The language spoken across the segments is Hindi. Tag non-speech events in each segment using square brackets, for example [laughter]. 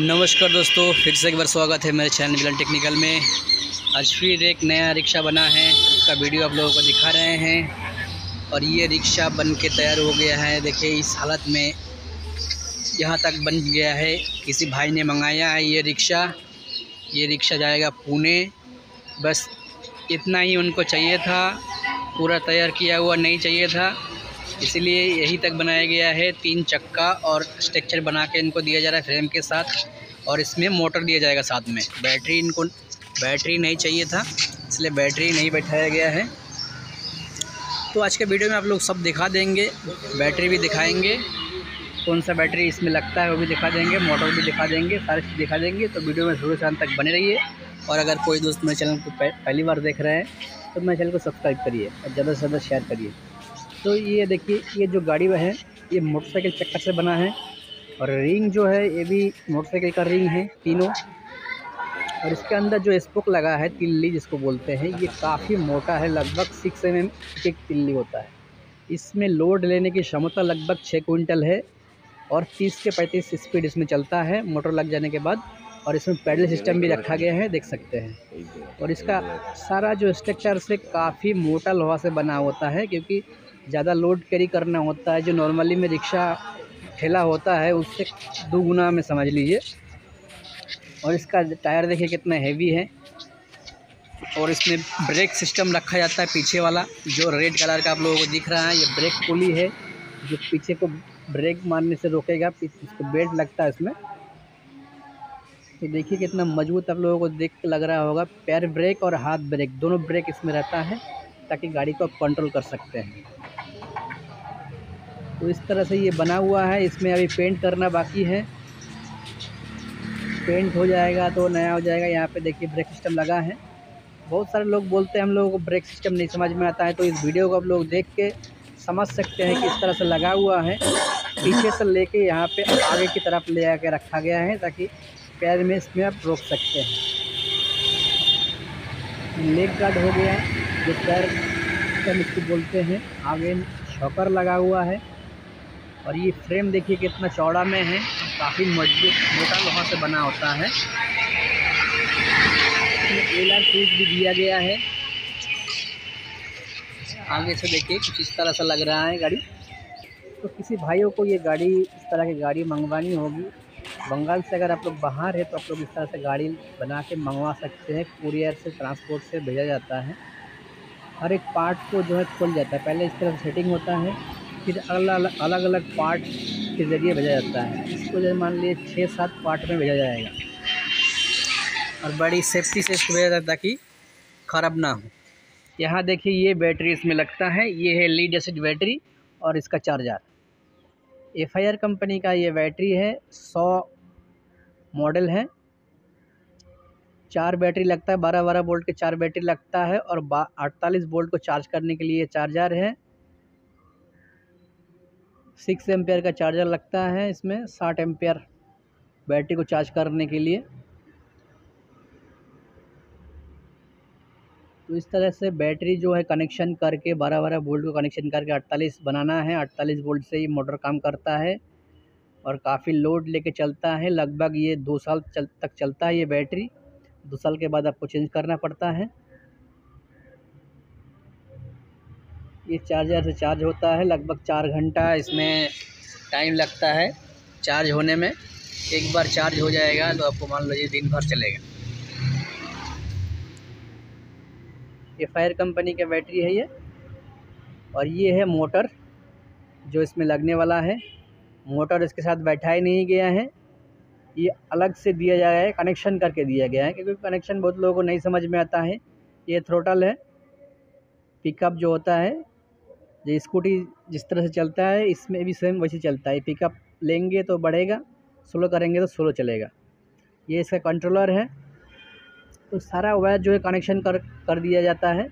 नमस्कार दोस्तों, फिर से एक बार स्वागत है मेरे चैनल विलन टेक्निकल में। आज फिर एक नया रिक्शा बना है, उसका वीडियो आप लोगों को दिखा रहे हैं। और ये रिक्शा बन के तैयार हो गया है, देखिए इस हालत में। यहाँ तक बन गया है, किसी भाई ने मंगाया है ये रिक्शा। ये रिक्शा जाएगा पुणे। बस इतना ही उनको चाहिए था, पूरा तैयार किया हुआ नहीं चाहिए था। इसलिए यही तक बनाया गया है। तीन चक्का और स्ट्रक्चर बना के इनको दिया जा रहा है फ्रेम के साथ और इसमें मोटर दिया जाएगा साथ में। बैटरी इनको, बैटरी नहीं चाहिए था, इसलिए बैटरी नहीं बैठाया गया है। तो आज के वीडियो में आप लोग सब दिखा देंगे, बैटरी भी दिखाएँगे, कौन सा बैटरी इसमें लगता है वो भी दिखा देंगे, मोटर भी दिखा देंगे, सारी चीज़ दिखा देंगे। तो वीडियो में शुरू से अंत तक बने रहिए और अगर कोई दोस्त मेरे चैनल को पहली बार देख रहे हैं तो मेरे चैनल को सब्सक्राइब करिए और ज़्यादा से ज़्यादा शेयर करिए। तो ये देखिए, ये जो गाड़ी है, ये मोटरसाइकिल चक्कर से बना है और रिंग जो है, ये भी मोटरसाइकिल का रिंग है, तीनों। और इसके अंदर जो स्पोक लगा है, तिल्ली जिसको बोलते हैं, ये काफ़ी मोटा है, लगभग सिक्स एम एम एक तिल्ली होता है। इसमें लोड लेने की क्षमता लगभग छः कुंटल है और तीस से पैंतीस स्पीड इसमें चलता है, मोटर लग जाने के बाद। और इसमें पैडल सिस्टम भी रखा गया है, देख सकते हैं। और इसका सारा जो स्ट्रक्चर से काफ़ी मोटा लोहा से बना होता है, क्योंकि ज़्यादा लोड कैरी करना होता है, जो नॉर्मली में रिक्शा ठेला होता है, उससे दो गुना में समझ लीजिए। और इसका टायर देखिए कितना हैवी है। और इसमें ब्रेक सिस्टम रखा जाता है पीछे वाला, जो रेड कलर का आप लोगों को दिख रहा है, ये ब्रेक पुली है, जो पीछे को ब्रेक मारने से रोकेगा इसको बेल्ट लगता है इसमें। तो देखिए कितना मज़बूत आप लोगों को देख लग रहा होगा, पैर ब्रेक और हाथ ब्रेक दोनों ब्रेक इसमें रहता है, ताकि गाड़ी को आप कंट्रोल कर सकते हैं। तो इस तरह से ये बना हुआ है। इसमें अभी पेंट करना बाकी है। पेंट हो जाएगा तो नया हो जाएगा। यहाँ पे देखिए ब्रेक सिस्टम लगा है। बहुत सारे लोग बोलते हैं, हम लोगों को ब्रेक सिस्टम नहीं समझ में आता है। तो इस वीडियो को आप लोग देख के समझ सकते हैं कि इस तरह से लगा हुआ है। पीछे से लेके यहाँ पे आगे की तरफ़ ले आके रखा गया है ताकि पैर में इसमें आप रोक सकते हैं। लेग गार्ड हो गया, जो पैर इसको बोलते हैं, आगे शॉकर लगा हुआ है। और ये फ्रेम देखिए कितना चौड़ा में है, काफ़ी मज़बूत, मोटा लोहा से बना होता है। एल आर भी दिया गया है। आगे से देखिए कुछ इस तरह से लग रहा है गाड़ी। तो किसी भाइयों को ये गाड़ी, इस तरह की गाड़ी मंगवानी होगी। बंगाल से अगर आप लोग बाहर है तो आप लोग इस तरह से गाड़ी बना के मंगवा सकते हैं। कुरियर से, ट्रांसपोर्ट से भेजा जाता है। हर एक पार्ट को जो है खोल जाता है। पहले इस तरह से सेटिंग होता है। फिर अलग अलग अलग पार्ट के ज़रिए भेजा जाता है। इसको जैसे मान लीजिए छः सात पार्ट में भेजा जाएगा। और बड़ी सेफ्टी से इसको भेजा जाता है ताकि ख़राब ना हो। यहाँ देखिए ये बैटरी इसमें लगता है। ये है लीड एसिड बैटरी और इसका चार्जर एफआईआर कंपनी का ये बैटरी है। सौ मॉडल है। चार बैटरी लगता है। बारह बारह वोल्ट के चार बैटरी लगता है। और अड़तालीस वोल्ट को चार्ज करने के लिए चार्जर है। सिक्स एम्पेयर का चार्जर लगता है इसमें, साठ एम्पेयर बैटरी को चार्ज करने के लिए। तो इस तरह से बैटरी जो है कनेक्शन करके, बारह बारह वोल्ट को कनेक्शन करके अड़तालीस बनाना है। अड़तालीस वोल्ट से ही मोटर काम करता है और काफ़ी लोड लेके चलता है। लगभग ये दो साल चल, तक चलता है ये बैटरी। दो साल के बाद आपको चेंज करना पड़ता है। ये चार्जर से चार्ज होता है, लगभग चार घंटा इसमें टाइम लगता है चार्ज होने में। एक बार चार्ज हो जाएगा तो आपको मान लो ये दिन भर चलेगा। ये फायर कंपनी का बैटरी है ये। और ये है मोटर, जो इसमें लगने वाला है। मोटर इसके साथ बैठा ही नहीं गया है। ये अलग से दिया जाएगा है कनेक्शन करके दिया गया है, क्योंकि कनेक्शन बहुत लोगों को नहीं समझ में आता है। ये थ्रोटल है। पिकअप जो होता है जो स्कूटी जिस तरह से चलता है, इसमें भी सेम वैसे चलता है। पिकअप लेंगे तो बढ़ेगा स्लो करेंगे तो स्लो चलेगा। ये इसका कंट्रोलर है। तो सारा वायर जो है कनेक्शन कर कर दिया जाता है,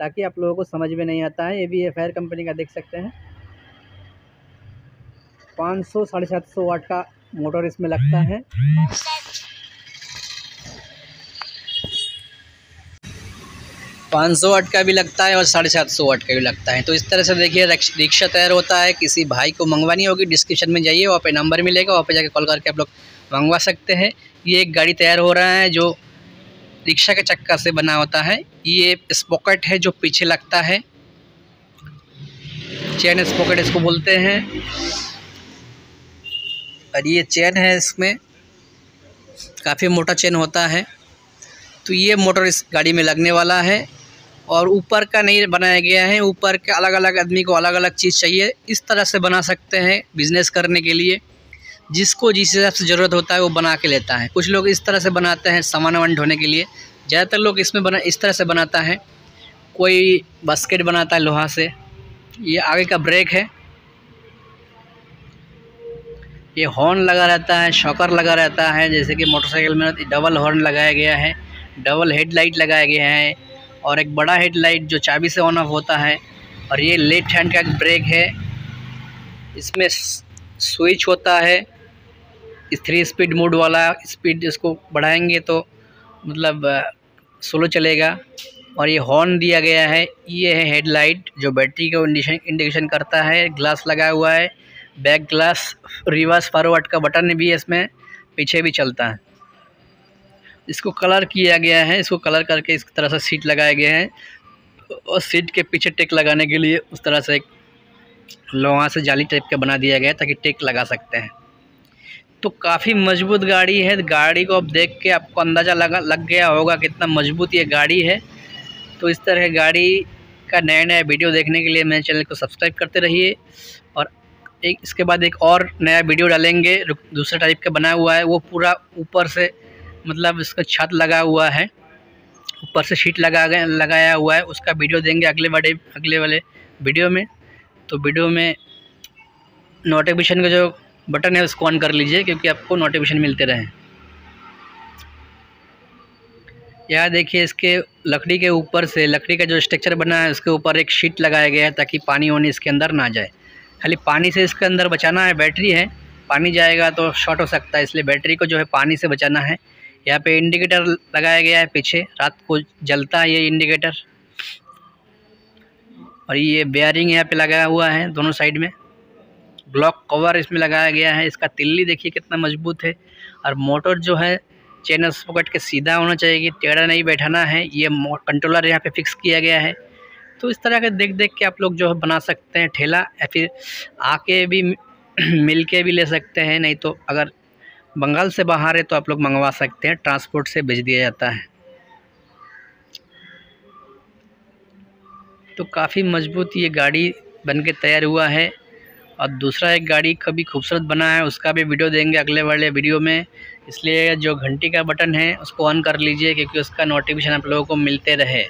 ताकि आप लोगों को समझ में नहीं आता है। ये भी एफ़ कंपनी का देख सकते हैं। पाँच सौ, साढ़े सात सौ वाट का मोटर इसमें लगता है। पाँच सौ वाट का भी लगता है और साढ़े सात सौ वाट का भी लगता है। तो इस तरह से देखिए रिक्शा तैयार होता है। किसी भाई को मंगवानी होगी, डिस्क्रिप्शन में जाइए, वहाँ पे नंबर मिलेगा, वहाँ पे जाके कॉल करके आप लोग मंगवा सकते हैं। ये एक गाड़ी तैयार हो रहा है जो रिक्शा के चक्का से बना होता है। ये स्पॉकेट है जो पीछे लगता है। चैन स्पॉकेट इसको बोलते हैं। और ये चैन है इसमें। काफ़ी मोटा चैन होता है। तो ये मोटर इस गाड़ी में लगने वाला है। और ऊपर का नहीं बनाया गया है। ऊपर के अलग अलग आदमी को अलग अलग चीज़ चाहिए। इस तरह से बना सकते हैं बिज़नेस करने के लिए। जिसको जिस हिसाब से ज़रूरत होता है वो बना के लेता है। कुछ लोग इस तरह से बनाते हैं सामान वामान ढोने के लिए। ज़्यादातर लोग इसमें बना, इस तरह से बनाता है। कोई बास्केट बनाता है लोहा से। ये आगे का ब्रेक है। ये हॉर्न लगा रहता है, शॉकर लगा रहता है। जैसे कि मोटरसाइकिल में डबल हॉर्न लगाया गया है। डबल हेडलाइट लगाया गया है। और एक बड़ा हेडलाइट जो चाबी से ऑन ऑफ़ होता है, और ये लेफ़्ट हैंड का एक ब्रेक है। इसमें स्विच होता है। इस थ्री स्पीड मोड वाला स्पीड इसको बढ़ाएँगे तो मतलब स्लो चलेगा। और ये हॉर्न दिया गया है। ये है हेडलाइट जो बैटरी को इंडिकेशन करता है। ग्लास लगा हुआ है। बैक ग्लास रिवर्स फॉरवर्ड का बटन भी है इसमें पीछे भी चलता है। इसको कलर किया गया है, इसको कलर करके इस तरह से सीट लगाए गए हैं और सीट के पीछे टेक लगाने के लिए उस तरह से एक लोहा से जाली टाइप का बना दिया गया है ताकि टेक लगा सकते हैं। तो काफ़ी मज़बूत गाड़ी है, गाड़ी को अब देख के आपको अंदाज़ा लगा, लग गया होगा कितना मज़बूत ये गाड़ी है। तो इस तरह गाड़ी का नया नया वीडियो देखने के लिए मेरे चैनल को सब्सक्राइब करते रहिए और एक, इसके बाद एक और नया वीडियो डालेंगे दूसरे टाइप का बना हुआ है, वो पूरा ऊपर से मतलब इसका छत लगा हुआ है। ऊपर से शीट लगा लगाया हुआ है। उसका वीडियो देंगे अगले बड़े, अगले वाले वीडियो में। तो वीडियो में नोटिफिकेशन का जो बटन है उसको ऑन कर लीजिए, क्योंकि आपको नोटिफिकेशन मिलते रहें। यहाँ देखिए इसके लकड़ी के ऊपर से, लकड़ी का जो स्ट्रक्चर बना है, उसके ऊपर एक शीट लगाया गया है ताकि पानी वानी इसके अंदर ना जाए। खाली पानी से इसके अंदर बचाना है, बैटरी है। पानी जाएगा तो शॉर्ट हो सकता है, इसलिए बैटरी को जो है पानी से बचाना है। यहाँ पे इंडिकेटर लगाया गया है पीछे, रात को जलता है ये इंडिकेटर और ये बेयरिंग यहाँ पे लगाया हुआ है दोनों साइड में। ब्लॉक कवर इसमें लगाया गया है। इसका तिल्ली देखिए कितना मज़बूत है। और मोटर जो है चैनल पकड़ के सीधा होना चाहिए, टेढ़ा नहीं बैठाना है। ये कंट्रोलर यहाँ पे फिक्स किया गया है। तो इस तरह के देख देख के आप लोग जो है बना सकते हैं ठेला। या फिर आके भी [clears throat] मिल के भी ले सकते हैं। नहीं तो अगर बंगाल से बाहर है तो आप लोग मंगवा सकते हैं, ट्रांसपोर्ट से भेज दिया जाता है। तो काफ़ी मज़बूत ये गाड़ी बन के तैयार हुआ है और दूसरा एक गाड़ी कभी खूबसूरत बना है, उसका भी वीडियो देंगे अगले वाले वीडियो में। इसलिए जो घंटी का बटन है, उसको ऑन कर लीजिए क्योंकि उसका नोटिफिकेशन आप लोगों को मिलते रहे।